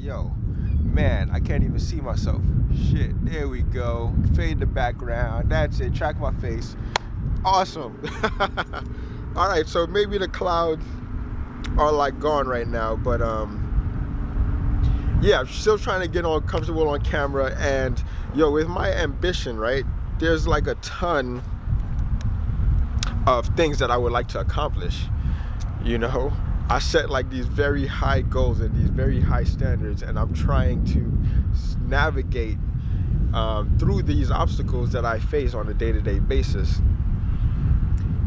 yo, man, I can't even see myself. Shit, there we go. Fade the background. That's it. Track my face. Awesome. All right, so maybe the clouds are like gone right now, but um, yeah, I'm still trying to get on comfortable on camera. And yo, with my ambition, right? There's like a ton of things that I would like to accomplish. You know, I set like these very high goals and these very high standards, and I'm trying to navigate um, through these obstacles that I face on a day-to-day basis,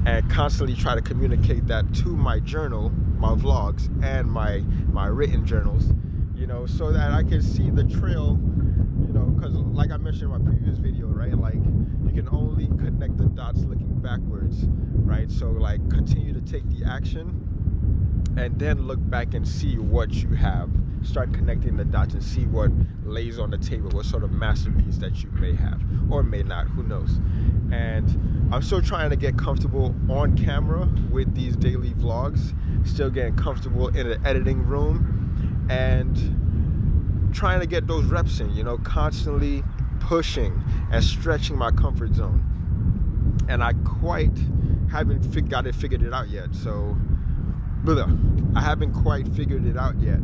and constantly try to communicate that to my journal, my vlogs, and my my written journals. You know, so that I can see the trail. You know, because like I mentioned in my previous video, right? Like you can only connect the dots looking backwards, right? So like continue to take the action and then look back and see what you have. Start connecting the dots and see what lays on the table, what sort of masterpiece that you may have or may not, who knows. And I'm still trying to get comfortable on camera with these daily vlogs, still getting comfortable in the editing room and trying to get those reps in, you know, constantly pushing and stretching my comfort zone. And I quite haven't got it figured it out yet. So Uh, I haven't quite figured it out yet,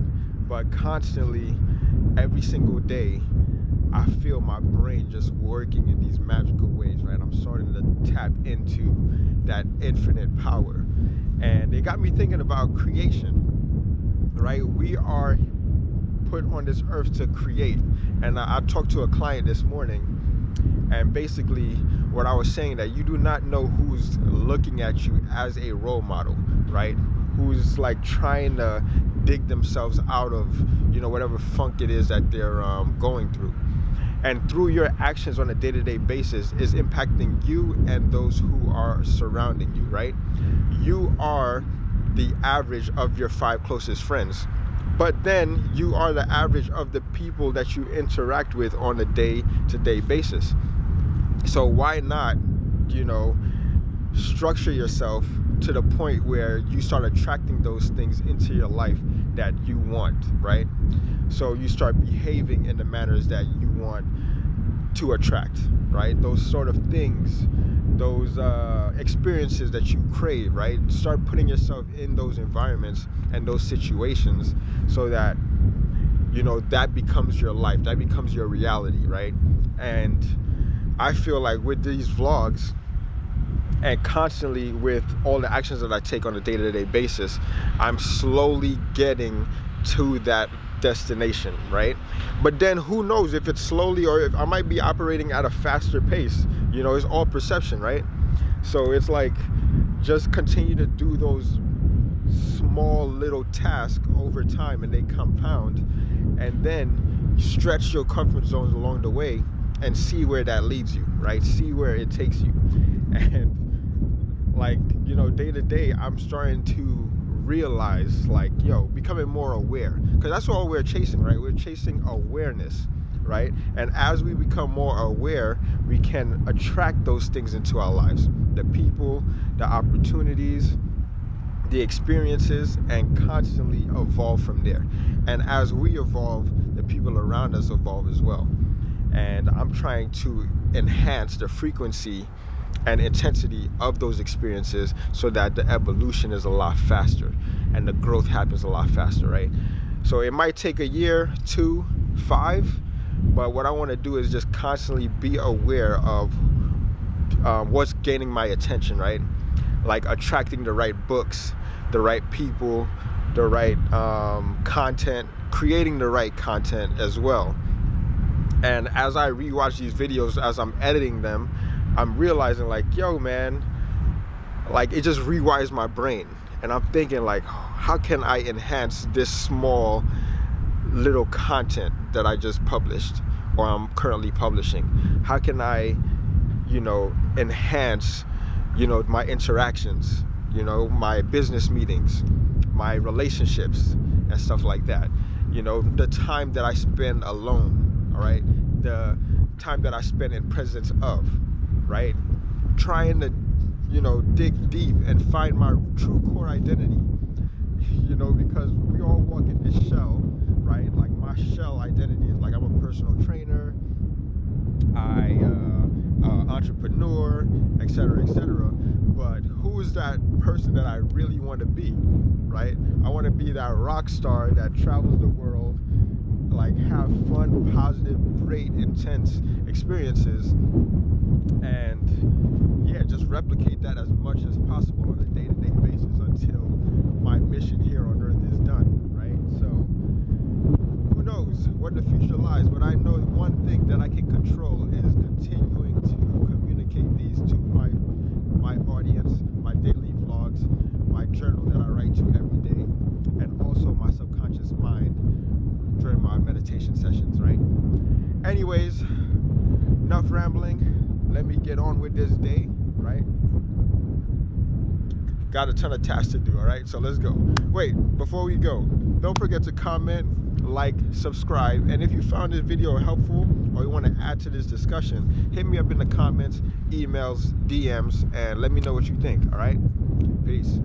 but constantly, every single day, I feel my brain just working in these magical ways, right? I'm starting to tap into that infinite power. And it got me thinking about creation, right? We are put on this earth to create. And I, I talked to a client this morning, and basically, what I was saying that you do not know who's looking at you as a role model, right? Who's like trying to dig themselves out of you know whatever funk it is that they're um, going through. And through your actions on a day-to-day basis is impacting you and those who are surrounding you right? You are the average of your five closest friends but then you are the average of the people that you interact with on a day-to-day basis. So why not you know structure yourself to the point where you start attracting those things into your life that you want, right? So you start behaving in the manners that you want to attract, right? Those sort of things, those uh, experiences that you crave, right? Start putting yourself in those environments and those situations so that you know that becomes your life, that becomes your reality, right? And I feel like with these vlogs, and constantly with all the actions that I take on a day-to-day basis, I'm slowly getting to that destination, right? But then who knows if it's slowly or if I might be operating at a faster pace. You know, it's all perception, right? So it's like just continue to do those small little tasks over time and they compound and then stretch your comfort zones along the way and see where that leads you, right? See where it takes you. And like you know day to day i'm starting to realize like yo becoming more aware. Because that's what we're chasing right? We're chasing awareness right? And as we become more aware we can attract those things into our lives. The people the opportunities the experiences and constantly evolve from there. And as we evolve the people around us evolve as well. And i'm trying to enhance the frequency and intensity of those experiences so that the evolution is a lot faster and the growth happens a lot faster, right? So it might take a year, two, five, but what I want to do is just constantly be aware of um, what's gaining my attention, right? Like attracting the right books, the right people, the right um, content, creating the right content as well. And as I rewatch these videos, as I'm editing them, I'm realizing like, yo, man, like it just rewires my brain. And I'm thinking like, how can I enhance this small little content that I just published or I'm currently publishing? How can I, you know, enhance, you know, my interactions, you know, my business meetings, my relationships and stuff like that. You know, the time that I spend alone, all right? The time that I spend in presence of right? Trying to, you know, dig deep and find my true core identity. you know, because we all walk in this shell, right? Like my shell identity is like I'm a personal trainer, I uh, uh, entrepreneur, etc., etc. But who is that person that I really want to be, right? I want to be that rock star that travels the world, like have fun, positive, great, intense experiences, and yeah, just replicate that as much as possible on a day-to-day basis until my mission here on Earth is done, right? So who knows what the future lies? But I know one thing that I can control is continuing to communicate these to my my audience, my daily vlogs, my journal that I write to every day, also my subconscious mind during my meditation sessions, right? Anyways, enough rambling. Let me get on with this day, right? Got a ton of tasks to do, all right? So let's go. Wait, before we go, don't forget to comment, like, subscribe, and if you found this video helpful or you want to add to this discussion, hit me up in the comments, emails, DMs, and let me know what you think, all right? Peace.